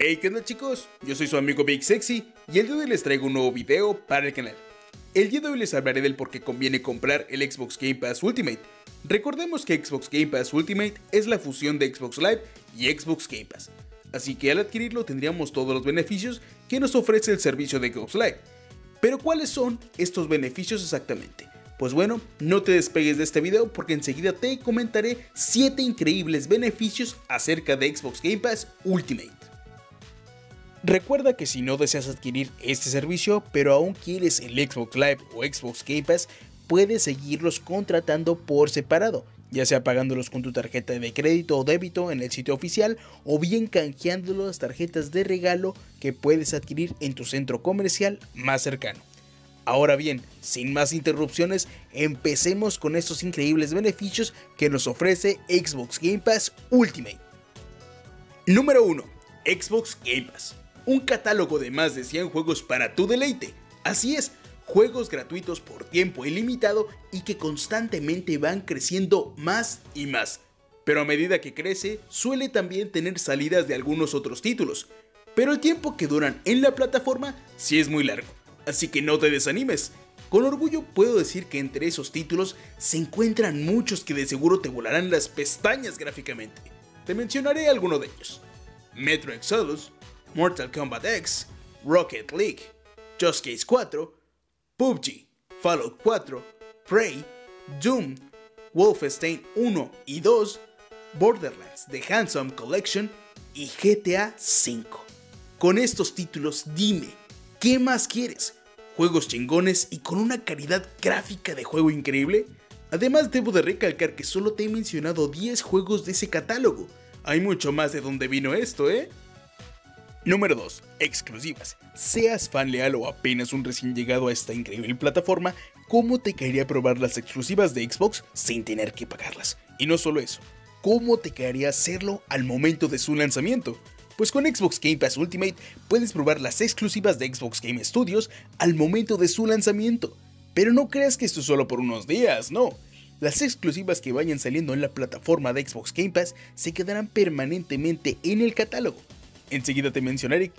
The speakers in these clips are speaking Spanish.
Hey, ¿qué onda chicos? Yo soy su amigo Big Sexy y el día de hoy les traigo un nuevo video para el canal. El día de hoy les hablaré del por qué conviene comprar el Xbox Game Pass Ultimate. Recordemos que Xbox Game Pass Ultimate es la fusión de Xbox Live y Xbox Game Pass. Así que al adquirirlo tendríamos todos los beneficios que nos ofrece el servicio de Xbox Live. Pero ¿cuáles son estos beneficios exactamente? Pues bueno, no te despegues de este video porque enseguida te comentaré 7 increíbles beneficios acerca de Xbox Game Pass Ultimate. Recuerda que si no deseas adquirir este servicio, pero aún quieres el Xbox Live o Xbox Game Pass, puedes seguirlos contratando por separado, ya sea pagándolos con tu tarjeta de crédito o débito en el sitio oficial o bien canjeando las tarjetas de regalo que puedes adquirir en tu centro comercial más cercano. Ahora bien, sin más interrupciones, empecemos con estos increíbles beneficios que nos ofrece Xbox Game Pass Ultimate. Número 1. Xbox Game Pass un catálogo de más de 100 juegos para tu deleite. Así es, juegos gratuitos por tiempo ilimitado y que constantemente van creciendo más y más. Pero a medida que crece, suele también tener salidas de algunos otros títulos. Pero el tiempo que duran en la plataforma sí es muy largo, así que no te desanimes. Con orgullo puedo decir que entre esos títulos se encuentran muchos que de seguro te volarán las pestañas gráficamente. Te mencionaré alguno de ellos. Metro Exodus, Mortal Kombat X, Rocket League, Just Case 4, PUBG, Fallout 4, Prey, Doom, Wolfenstein 1 y 2, Borderlands The Handsome Collection y GTA V. Con estos títulos dime, ¿qué más quieres? ¿Juegos chingones y con una calidad gráfica de juego increíble? Además debo de recalcar que solo te he mencionado 10 juegos de ese catálogo. Hay mucho más de donde vino esto, ¿eh? Número 2. Exclusivas. Seas fan leal o apenas un recién llegado a esta increíble plataforma, ¿cómo te caería probar las exclusivas de Xbox sin tener que pagarlas? Y no solo eso, ¿cómo te caería hacerlo al momento de su lanzamiento? Pues con Xbox Game Pass Ultimate puedes probar las exclusivas de Xbox Game Studios al momento de su lanzamiento. Pero no creas que esto es solo por unos días, no. Las exclusivas que vayan saliendo en la plataforma de Xbox Game Pass se quedarán permanentemente en el catálogo Enseguida te mencionaré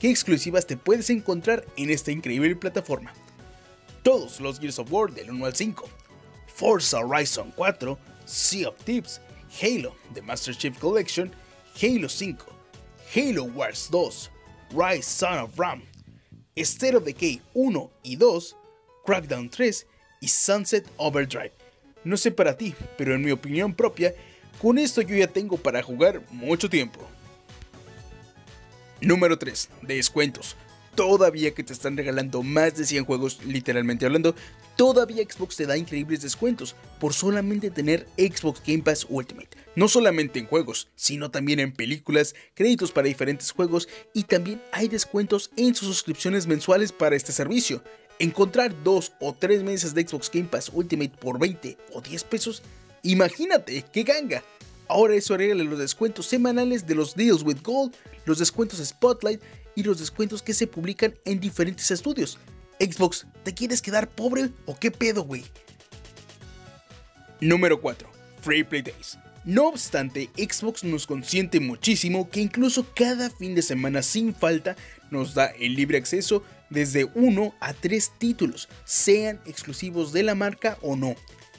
qué exclusivas te puedes encontrar en esta increíble plataforma. Todos los Gears of War del 1 al 5, Forza Horizon 4, Sea of Thieves, Halo The Master Chief Collection, Halo 5, Halo Wars 2, Rise Son of Ram, State Decay 1 y 2, Crackdown 3 y Sunset Overdrive. No sé para ti, pero en mi opinión propia, con esto yo ya tengo para jugar mucho tiempo. Número 3. Descuentos. Todavía que te están regalando más de 100 juegos, literalmente hablando, todavía Xbox te da increíbles descuentos por solamente tener Xbox Game Pass Ultimate. No solamente en juegos, sino también en películas, créditos para diferentes juegos y también hay descuentos en sus suscripciones mensuales para este servicio. Encontrar 2 o 3 meses de Xbox Game Pass Ultimate por 20 o 10 pesos, imagínate, qué ganga. Ahora eso agrega los descuentos semanales de los Deals with Gold, los descuentos Spotlight y los descuentos que se publican en diferentes estudios. Xbox, ¿te quieres quedar pobre o qué pedo, güey? Número 4. Free Play Days. No obstante, Xbox nos consiente muchísimo que incluso cada fin de semana sin falta nos da el libre acceso desde 1 a 3 títulos, sean exclusivos de la marca o no.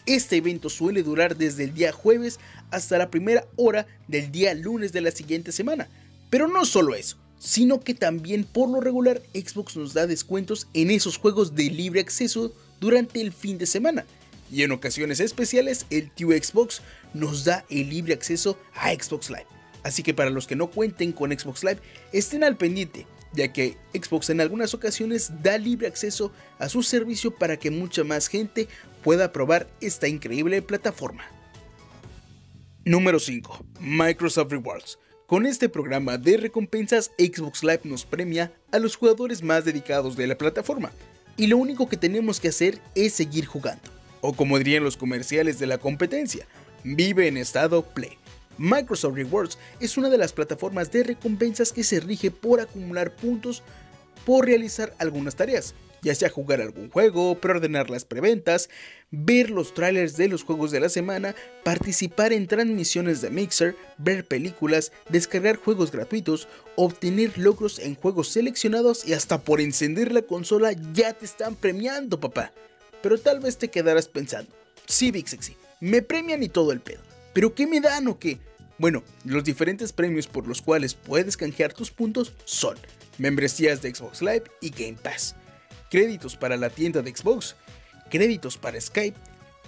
Este evento suele durar desde el día jueves hasta la primera hora del día lunes de la siguiente semana. Pero no solo eso, sino que también por lo regular Xbox nos da descuentos en esos juegos de libre acceso durante el fin de semana. Y en ocasiones especiales el tío Xbox nos da el libre acceso a Xbox Live. Así que para los que no cuenten con Xbox Live, estén al pendiente, ya que Xbox en algunas ocasiones da libre acceso a su servicio para que mucha más gente pueda probar esta increíble plataforma. Número 5. Microsoft Rewards. Con este programa de recompensas, Xbox Live nos premia a los jugadores más dedicados de la plataforma. Y lo único que tenemos que hacer es seguir jugando. O como dirían los comerciales de la competencia, vive en estado play. Microsoft Rewards es una de las plataformas de recompensas que se rige por acumular puntos por realizar algunas tareas, ya sea jugar algún juego, preordenar las preventas, ver los trailers de los juegos de la semana, participar en transmisiones de Mixer, ver películas, descargar juegos gratuitos, obtener logros en juegos seleccionados y hasta por encender la consola ya te están premiando, papá. Pero tal vez te quedarás pensando, sí, Big Sexy, me premian y todo el pedo. ¿Pero qué me dan o qué? Bueno, los diferentes premios por los cuales puedes canjear tus puntos son membresías de Xbox Live y Game Pass, créditos para la tienda de Xbox, créditos para Skype,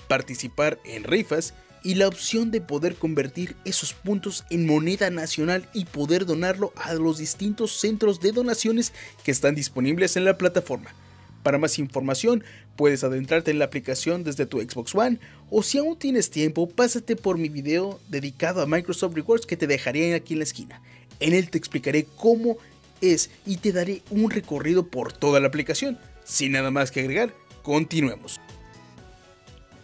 participar en rifas y la opción de poder convertir esos puntos en moneda nacional y poder donarlo a los distintos centros de donaciones que están disponibles en la plataforma. Para más información, puedes adentrarte en la aplicación desde tu Xbox One o si aún tienes tiempo, pásate por mi video dedicado a Microsoft Rewards que te dejaré aquí en la esquina. En él te explicaré cómo es y te daré un recorrido por toda la aplicación. Sin nada más que agregar, continuemos.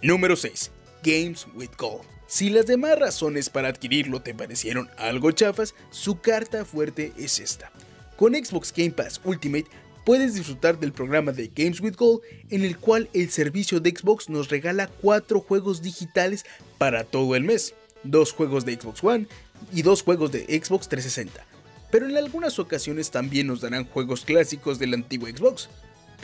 Número 6. Games with Gold. Si las demás razones para adquirirlo te parecieron algo chafas, su carta fuerte es esta. Con Xbox Game Pass Ultimate puedes disfrutar del programa de Games with Gold en el cual el servicio de Xbox nos regala 4 juegos digitales para todo el mes, 2 juegos de Xbox One y 2 juegos de Xbox 360. Pero en algunas ocasiones también nos darán juegos clásicos del antiguo Xbox.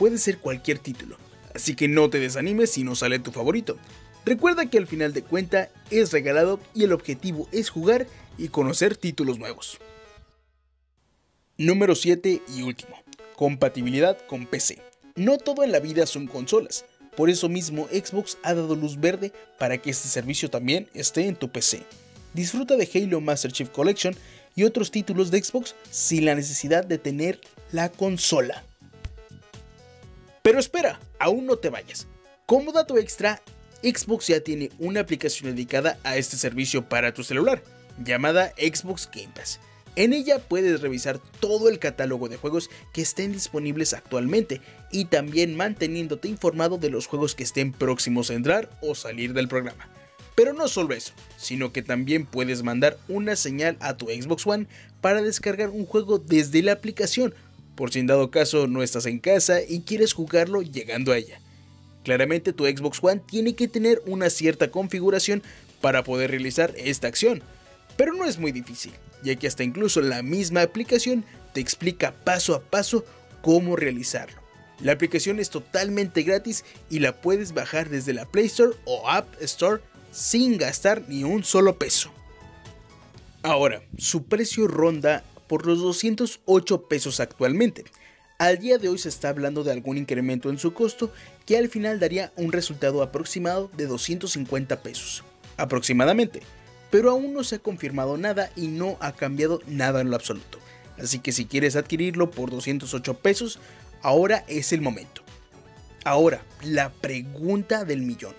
Puede ser cualquier título, así que no te desanimes si no sale tu favorito. Recuerda que al final de cuenta es regalado y el objetivo es jugar y conocer títulos nuevos. Número 7 y último. Compatibilidad con PC. No todo en la vida son consolas, por eso mismo Xbox ha dado luz verde para que este servicio también esté en tu PC. Disfruta de Halo Master Chief Collection y otros títulos de Xbox sin la necesidad de tener la consola. Pero espera, aún no te vayas. Como dato extra, Xbox ya tiene una aplicación dedicada a este servicio para tu celular, llamada Xbox Game Pass. En ella puedes revisar todo el catálogo de juegos que estén disponibles actualmente y también manteniéndote informado de los juegos que estén próximos a entrar o salir del programa. Pero no solo eso, sino que también puedes mandar una señal a tu Xbox One para descargar un juego desde la aplicación, por si en dado caso no estás en casa y quieres jugarlo llegando a ella. Claramente tu Xbox One tiene que tener una cierta configuración para poder realizar esta acción, pero no es muy difícil ya que hasta incluso la misma aplicación te explica paso a paso cómo realizarlo. La aplicación es totalmente gratis y la puedes bajar desde la Play Store o App Store sin gastar ni un solo peso. Ahora, su precio ronda por los 208 pesos actualmente. Al día de hoy se está hablando de algún incremento en su costo que al final daría un resultado aproximado de 250 pesos. Aproximadamente pero aún no se ha confirmado nada y no ha cambiado nada en lo absoluto. Así que si quieres adquirirlo por 208 pesos, ahora es el momento. Ahora, la pregunta del millón.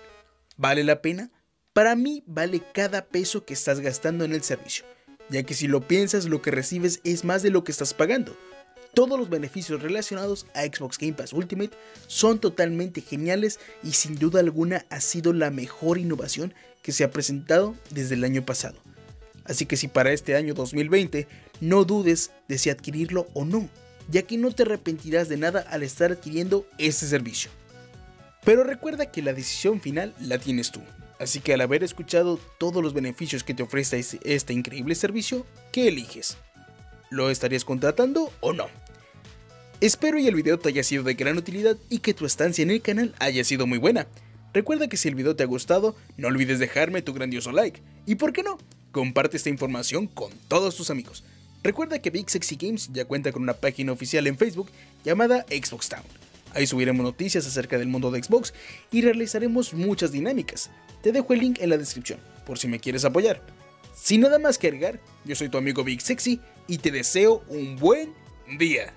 ¿Vale la pena? Para mí vale cada peso que estás gastando en el servicio, ya que si lo piensas lo que recibes es más de lo que estás pagando. Todos los beneficios relacionados a Xbox Game Pass Ultimate son totalmente geniales y sin duda alguna ha sido la mejor innovación que se ha presentado desde el año pasado. Así que si para este año 2020 no dudes de si adquirirlo o no, ya que no te arrepentirás de nada al estar adquiriendo este servicio. Pero recuerda que la decisión final la tienes tú. Así que al haber escuchado todos los beneficios que te ofrece este, este increíble servicio, ¿qué eliges? ¿Lo estarías contratando o no? Espero y el video te haya sido de gran utilidad y que tu estancia en el canal haya sido muy buena. Recuerda que si el video te ha gustado, no olvides dejarme tu grandioso like. Y por qué no, comparte esta información con todos tus amigos. Recuerda que Big Sexy Games ya cuenta con una página oficial en Facebook llamada Xbox Town. Ahí subiremos noticias acerca del mundo de Xbox y realizaremos muchas dinámicas. Te dejo el link en la descripción, por si me quieres apoyar. Sin nada más que agregar, yo soy tu amigo Big Sexy y te deseo un buen día.